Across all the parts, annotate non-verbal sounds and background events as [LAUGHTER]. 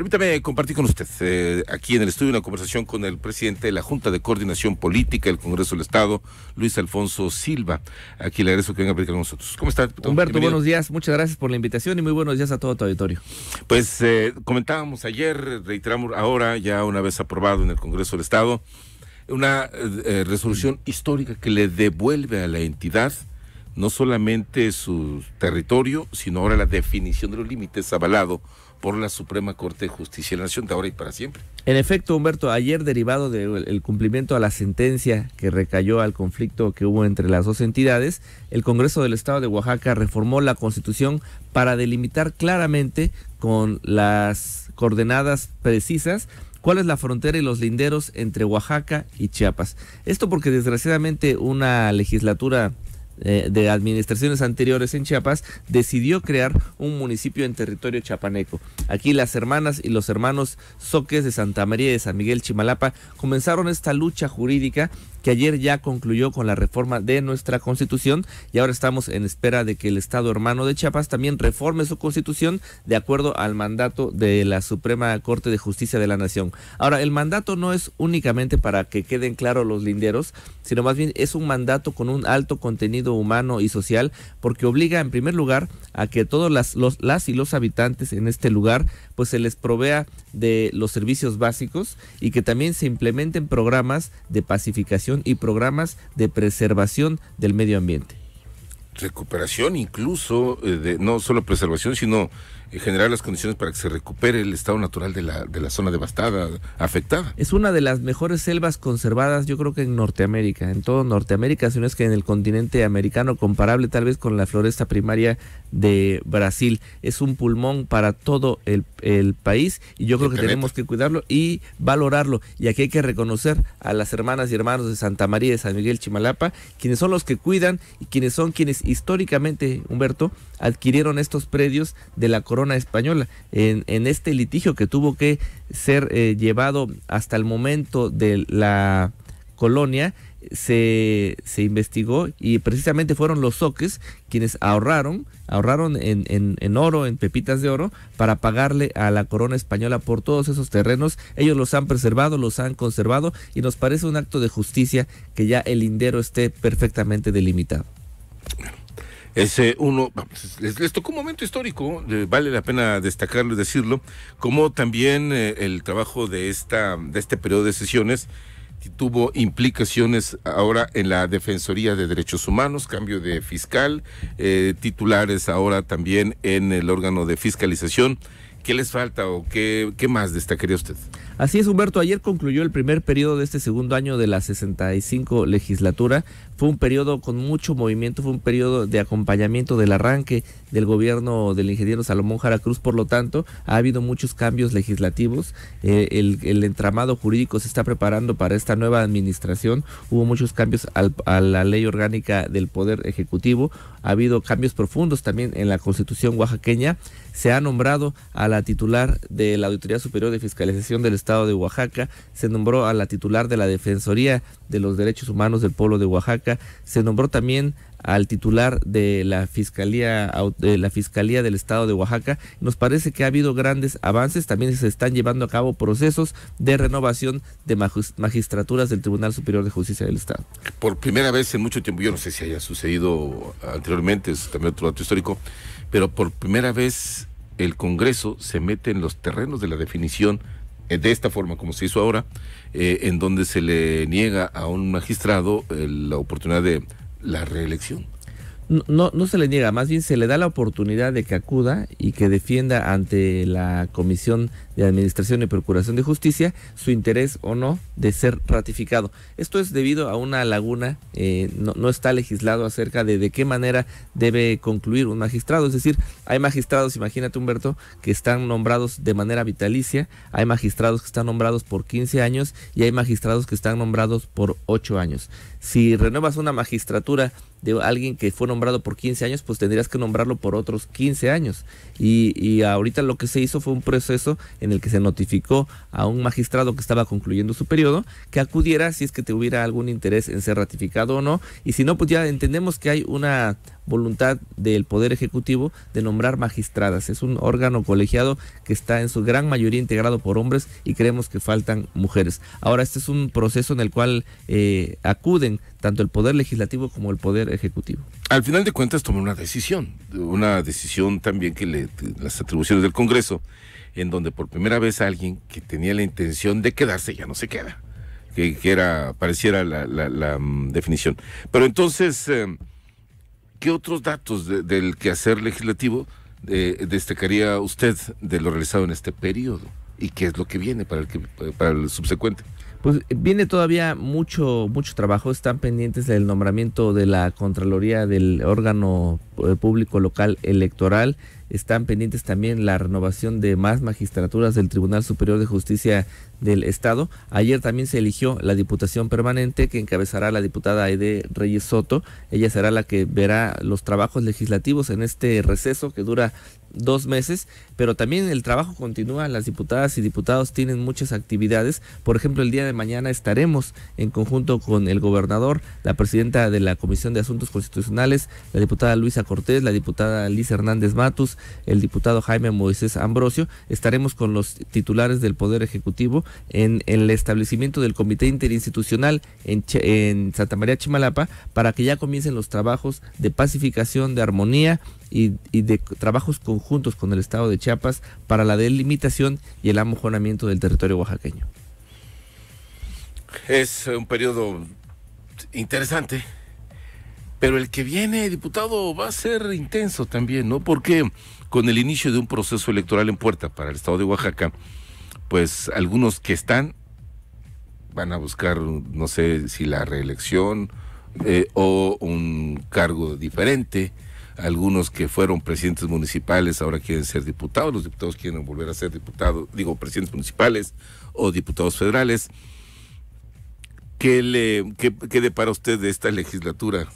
Permítame compartir con usted eh, aquí en el estudio una conversación con el presidente de la Junta de Coordinación Política del Congreso del Estado, Luis Alfonso Silva. Aquí le agradezco que venga a platicar con nosotros. ¿Cómo está? Humberto, buenos días. Muchas gracias por la invitación y muy buenos días a todo tu auditorio. Pues eh, comentábamos ayer, reiteramos ahora, ya una vez aprobado en el Congreso del Estado, una eh, resolución histórica que le devuelve a la entidad no solamente su territorio, sino ahora la definición de los límites avalado por la Suprema Corte de Justicia de la Nación de ahora y para siempre. En efecto, Humberto, ayer derivado del cumplimiento a la sentencia que recayó al conflicto que hubo entre las dos entidades, el Congreso del Estado de Oaxaca reformó la Constitución para delimitar claramente con las coordenadas precisas cuál es la frontera y los linderos entre Oaxaca y Chiapas. Esto porque desgraciadamente una legislatura eh, de administraciones anteriores en Chiapas, decidió crear un municipio en territorio chapaneco. Aquí las hermanas y los hermanos Soques de Santa María y de San Miguel Chimalapa comenzaron esta lucha jurídica que ayer ya concluyó con la reforma de nuestra constitución y ahora estamos en espera de que el Estado hermano de Chiapas también reforme su constitución de acuerdo al mandato de la Suprema Corte de Justicia de la Nación. Ahora, el mandato no es únicamente para que queden claros los linderos, sino más bien es un mandato con un alto contenido humano y social porque obliga en primer lugar a que todos las, los, las y los habitantes en este lugar pues se les provea de los servicios básicos y que también se implementen programas de pacificación y programas de preservación del medio ambiente. Recuperación incluso, eh, de, no solo preservación, sino generar las condiciones para que se recupere el estado natural de la, de la zona devastada, afectada. Es una de las mejores selvas conservadas, yo creo que en Norteamérica, en todo Norteamérica, si no es que en el continente americano, comparable tal vez con la floresta primaria de Brasil. Es un pulmón para todo el, el país y yo creo que tenemos que cuidarlo y valorarlo. Y aquí hay que reconocer a las hermanas y hermanos de Santa María y de San Miguel Chimalapa, quienes son los que cuidan y quienes son quienes históricamente, Humberto, adquirieron estos predios de la corona española en, en este litigio que tuvo que ser eh, llevado hasta el momento de la colonia se, se investigó y precisamente fueron los soques quienes ahorraron, ahorraron en, en, en, oro, en pepitas de oro, para pagarle a la corona española por todos esos terrenos. Ellos los han preservado, los han conservado y nos parece un acto de justicia que ya el lindero esté perfectamente delimitado. Ese uno, les, les, tocó un momento histórico, eh, vale la pena destacarlo y decirlo, como también eh, el trabajo de esta, de este periodo de sesiones tuvo implicaciones ahora en la Defensoría de Derechos Humanos, cambio de fiscal, eh, titulares ahora también en el órgano de fiscalización. ¿Qué les falta o qué, qué más destacaría usted? Así es, Humberto. Ayer concluyó el primer periodo de este segundo año de la 65 legislatura. Fue un periodo con mucho movimiento, fue un periodo de acompañamiento del arranque del gobierno del ingeniero Salomón Jara Cruz. Por lo tanto, ha habido muchos cambios legislativos. Eh, el, el, entramado jurídico se está preparando para esta nueva administración. Hubo muchos cambios al, a la ley orgánica del Poder Ejecutivo. Ha habido cambios profundos también en la Constitución oaxaqueña. Se ha nombrado a la titular de la Auditoría Superior de Fiscalización del Estado de Oaxaca, se nombró a la titular de la Defensoría de los Derechos Humanos del Pueblo de Oaxaca, se nombró también al titular de la Fiscalía de la Fiscalía del Estado de Oaxaca. Nos parece que ha habido grandes avances, también se están llevando a cabo procesos de renovación de magistraturas del Tribunal Superior de Justicia del Estado. Por primera vez en mucho tiempo, yo no sé si haya sucedido anteriormente, es también otro dato histórico, pero por primera vez el Congreso se mete en los terrenos de la definición de esta forma como se hizo ahora, eh, en donde se le niega a un magistrado eh, la oportunidad de la reelección. No, no se le niega, más bien se le da la oportunidad de que acuda y que defienda ante la Comisión de Administración y Procuración de Justicia su interés o no de ser ratificado. Esto es debido a una laguna, eh, no, no, está legislado acerca de de qué manera debe concluir un magistrado. Es decir, hay magistrados, imagínate Humberto, que están nombrados de manera vitalicia, hay magistrados que están nombrados por 15 años y hay magistrados que están nombrados por 8 años. Si renuevas una magistratura de alguien que fue nombrado por 15 años, pues tendrías que nombrarlo por otros 15 años. Y, y ahorita lo que se hizo fue un proceso en el que se notificó a un magistrado que estaba concluyendo su periodo que acudiera si es que tuviera algún interés en ser ratificado o no. Y si no, pues ya entendemos que hay una voluntad del Poder Ejecutivo de nombrar magistradas. Es un órgano colegiado que está en su gran mayoría integrado por hombres y creemos que faltan mujeres. Ahora, este es un proceso en el cual eh, acuden tanto el Poder Legislativo como el Poder Ejecutivo. Al final de cuentas tomó una decisión, una decisión también que las atribuciones del Congreso, en donde por primera vez alguien que tenía la intención de quedarse ya no se queda, que, era, pareciera la, mm, definición. Pero entonces, eh, ¿qué otros datos del quehacer legislativo eh, destacaría usted de lo realizado en este periodo? ¿Y qué es lo que viene para el, para el subsecuente? Pues viene todavía mucho, mucho trabajo. Están pendientes del nombramiento de la Contraloría del órgano eh, público local electoral. Están pendientes también la renovación de más magistraturas del Tribunal Superior de Justicia del Estado. Ayer también se eligió la Diputación Permanente que encabezará la diputada Aide Reyes Soto. Ella será la que verá los trabajos legislativos en este receso que dura dos meses, pero también el trabajo continúa, las diputadas y diputados tienen muchas actividades, por ejemplo el día de mañana estaremos en conjunto con el gobernador, la presidenta de la Comisión de Asuntos Constitucionales, la diputada Luisa Cortés, la diputada Liz Hernández Matus, el diputado Jaime Moisés Ambrosio, estaremos con los titulares del Poder Ejecutivo en, el establecimiento del Comité Interinstitucional en, Santa María Chimalapa para que ya comiencen los trabajos de pacificación, de armonía, y, de trabajos conjuntos con el Estado de Chiapas para la delimitación y el amojonamiento del territorio oaxaqueño. Es un periodo interesante, pero el que viene, diputado, va a ser intenso también, ¿no? Porque con el inicio de un proceso electoral en puerta para el Estado de Oaxaca, pues algunos que están van a buscar, no sé si la reelección eh, o un cargo diferente algunos que fueron presidentes municipales ahora quieren ser diputados, los diputados quieren volver a ser diputados, digo, presidentes municipales o diputados federales. ¿Qué le qué, qué depara usted de esta legislatura?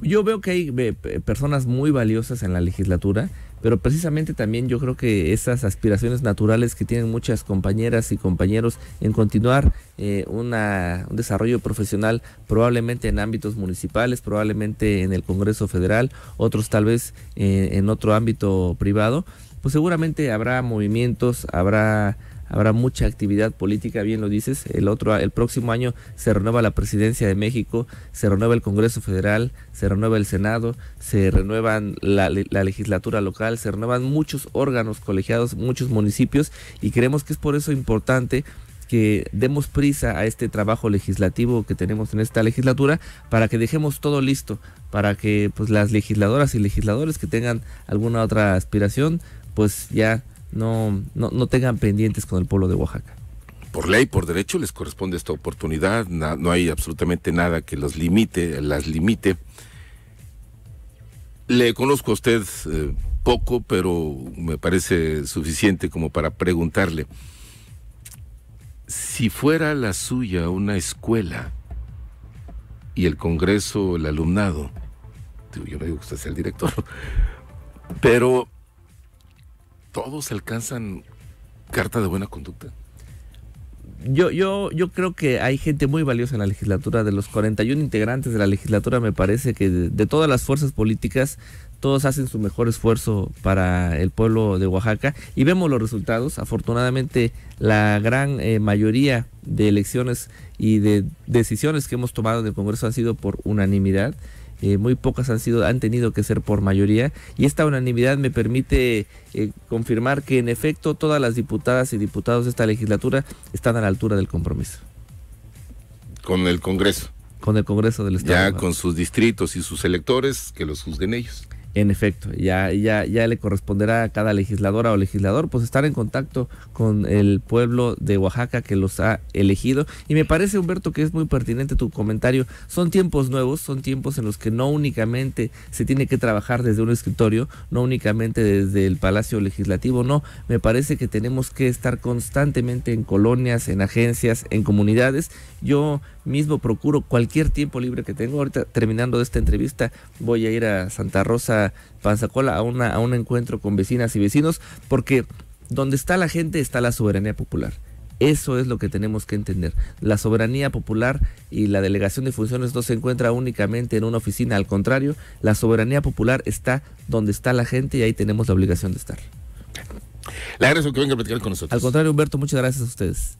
Yo veo que hay eh, personas muy valiosas en la legislatura pero precisamente también yo creo que esas aspiraciones naturales que tienen muchas compañeras y compañeros en continuar eh, una, un desarrollo profesional probablemente en ámbitos municipales, probablemente en el Congreso Federal, otros tal vez eh, en otro ámbito privado, pues seguramente habrá movimientos, habrá habrá mucha actividad política, bien lo dices. El otro, el próximo año se renueva la presidencia de México, se renueva el Congreso Federal, se renueva el Senado, se renuevan la, legislatura local, se renuevan muchos órganos colegiados, muchos municipios y creemos que es por eso importante que demos prisa a este trabajo legislativo que tenemos en esta legislatura para que dejemos todo listo, para que pues las legisladoras y legisladores que tengan alguna otra aspiración, pues ya no, no, no tengan pendientes con el pueblo de Oaxaca. Por ley, por derecho, les corresponde esta oportunidad. no hay absolutamente nada que los limite, las limite. Le conozco a usted eh, poco, pero me parece suficiente como para preguntarle. Si fuera la suya una escuela y el Congreso el alumnado, yo no digo que usted sea el director, [LAUGHS] pero todos alcanzan carta de buena conducta. Yo, yo, yo creo que hay gente muy valiosa en la legislatura. De los 41 integrantes de la legislatura, me parece que de, todas las fuerzas políticas, todos hacen su mejor esfuerzo para el pueblo de Oaxaca y vemos los resultados. Afortunadamente, la gran eh, mayoría de elecciones y de decisiones que hemos tomado en el Congreso han sido por unanimidad. Eh, muy pocas han sido han tenido que ser por mayoría. Y esta unanimidad me permite eh, confirmar que en efecto todas las diputadas y diputados de esta legislatura están a la altura del compromiso. Con el Congreso. Con el Congreso del Estado. ya con sus distritos y sus electores que los juzguen ellos en efecto, ya, ya, ya le corresponderá a cada legisladora o legislador pues estar en contacto con el pueblo de Oaxaca que los ha elegido. Y me parece, Humberto, que es muy pertinente tu comentario. Son tiempos nuevos, son tiempos en los que no únicamente se tiene que trabajar desde un escritorio, no únicamente desde el Palacio Legislativo, no. Me parece que tenemos que estar constantemente en colonias, en agencias, en comunidades. Yo mismo procuro cualquier tiempo libre que tengo. Ahorita terminando esta entrevista voy a ir a Santa Rosa Panzacola a, una, a un encuentro con vecinas y vecinos porque donde está la gente está la soberanía popular. Eso es lo que tenemos que entender. La soberanía popular y la delegación de funciones no se encuentra únicamente en una oficina, al contrario, la soberanía popular está donde está la gente y ahí tenemos la obligación de estar. Le agradezco que venga a platicar con nosotros. Al contrario, Humberto, muchas gracias a ustedes.